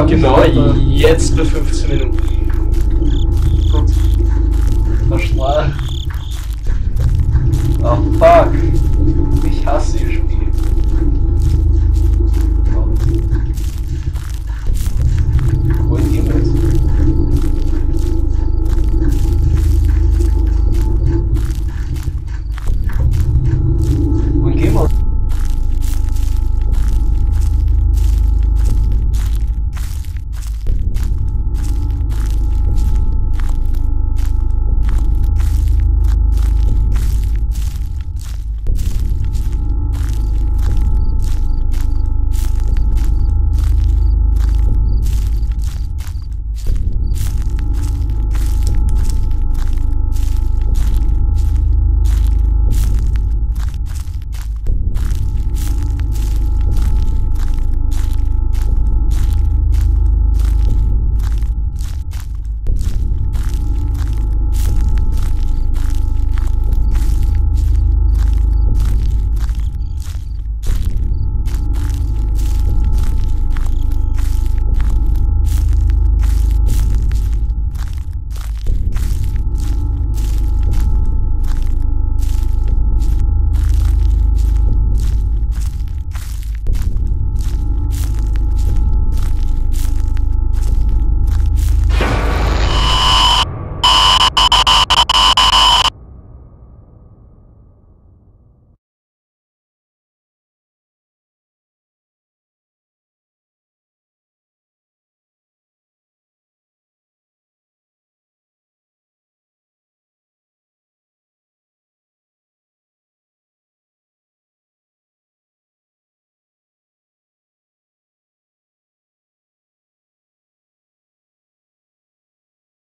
kann Genau, äh, jetzt bei 15 Minuten. Gut. Verstrahl. Oh fuck. Ich hasse